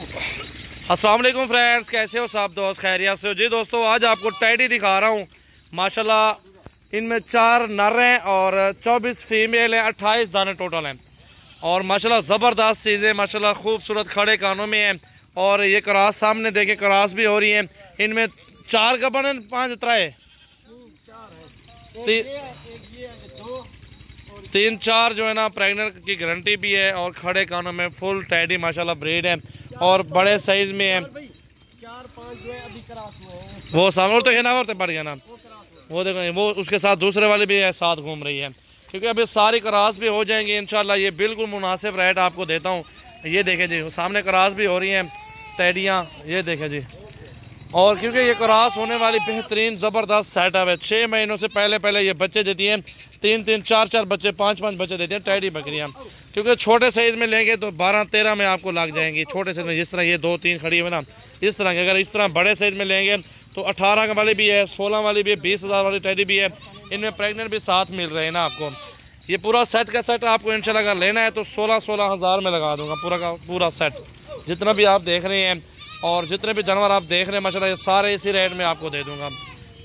वालेकुम फ्रेंड्स कैसे हो साहब दोस्त? खैरिया से हो। जी दोस्तों आज आपको टैडी दिखा रहा हूँ। माशाल्लाह इनमें चार नर हैं और चौबीस फीमेल हैं अट्ठाईस दाने टोटल हैं। और माशाल्लाह ज़बरदस्त चीज़ें माशाल्लाह खूबसूरत खड़े कानों में हैं। और ये क्रास सामने देखे क्रास भी हो रही है। इनमें चार गबन है पाँच त्राए ती, तीन चार जो है ना प्रेगनेंट की गारंटी भी है और खड़े कानों में फुल टैडी माशाल्लाह ब्रीड है। और बड़े साइज़ में है। वो सामने तो है ना और बढ़ गया ना। वो देखो वो उसके साथ दूसरे वाले भी है साथ घूम रही है। क्योंकि अभी सारी क्रास भी हो जाएँगी इनशाला ये बिल्कुल मुनासिब रेट आपको देता हूँ। ये देखें जी सामने क्रास भी हो रही हैं टैडियाँ ये देखें जी। और क्योंकि ये क्रॉस होने वाली बेहतरीन ज़बरदस्त सेटअप है। छः महीनों से पहले पहले ये बच्चे देती हैं तीन तीन चार चार बच्चे पाँच पाँच बच्चे देती हैं टैडी बकरियाँ। क्योंकि छोटे साइज़ में लेंगे तो बारह, तेरह में आपको लग जाएँगी। छोटे साइज़ में जिस तरह ये दो, तीन खड़ी हुई ना, इस तरह के अगर इस तरह बड़े साइज़ में लेंगे तो अठारह वाली भी है, सोलह वाली भी है, बीस हज़ार वाली टैडी भी है। इनमें प्रेगनेंट भी साथ मिल रहे हैं ना आपको। ये पूरा सेट का सेट आपको इंशाल्लाह अगर लेना है तो सोलह सोलह हज़ार में लगा दूँगा पूरा का पूरा सेट जितना भी आप देख रहे हैं और जितने भी जानवर आप देख रहे हैं, माशाल्लाह ये सारे इसी रेट में आपको दे दूँगा।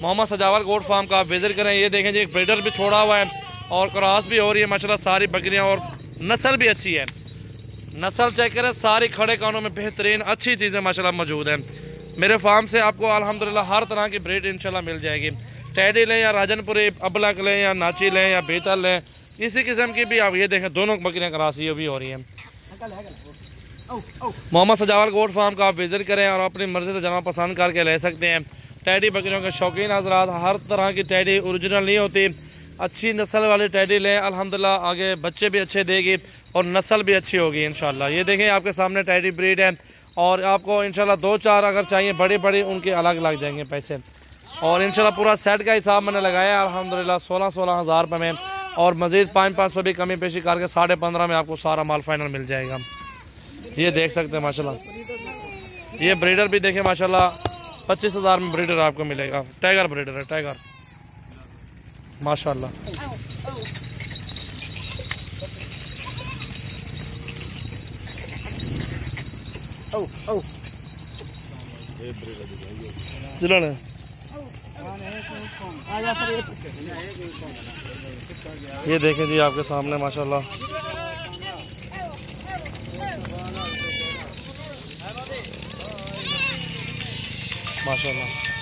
मोहम्मद सजावल गोट फार्म का आप विज़िट करें, ये देखें जी, एक ब्रीडर भी छोड़ा हुआ है और क्रॉस भी हो रही है, माशाल्लाह सारी बकरियाँ और नस्ल भी अच्छी है। नस्ल चेक करें, सारी खड़े कानों में बेहतरीन, अच्छी चीज़ें, माशाल्लाह, मौजूद हैं। मेरे फार्म से आपको, अल्हम्दुलिल्लाह, हर तरह की ब्रीड इंशाल्लाह मिल जाएगी। टैडी लें या राजनपुरी, अबलक लें या नाची लें या बेतल लें, इसी किस्म की भी आप ये देखें, दोनों बकरियाँ करासी भी हो रही हैं। मोहम्मद सजावल गोट फार्म का आप विज़िट करें और अपनी मर्ज़ी से जमा पसंद करके ले सकते हैं। टैडी बकरियों के शौकीन हजरात, हर तरह की टैडी औरिजिनल नहीं होती। अच्छी नस्ल वाली टैडी लें, अल्हम्दुलिल्लाह, आगे बच्चे भी अच्छे देगी और नस्ल भी अच्छी होगी इन ये देखें, आपके सामने टैडी ब्रीड है और आपको इनशाला दो चार अगर चाहिए बड़ी बड़ी उनके अलग लग जाएँगे पैसे। और इनशाला पूरा सेट का हिसाब मैंने लगाया अलहमदिल्ला सोलह सोलह हज़ार रुपये में। और मज़ीद पाँच पाँच सौ भी कमी पेशी करके साढ़े पंद्रह में आपको सारा माल फाइनल मिल जाएगा। ये देख सकते हैं, माशाल्लाह। ये ब्रीडर भी देखें, माशाल्लाह, पच्चीस हज़ार में ब्रीडर आपको मिलेगा। टाइगर ब्रीडर है, टाइगर। माशाल्लाह ये देखें जी आपके सामने माशाल्लाह माशाल्लाह